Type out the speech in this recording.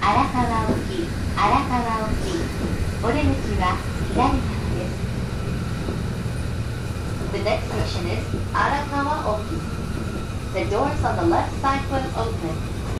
荒川沖荒川沖。お出口は左側です。The next station is Arakawa Oki. The doors on the left side will open.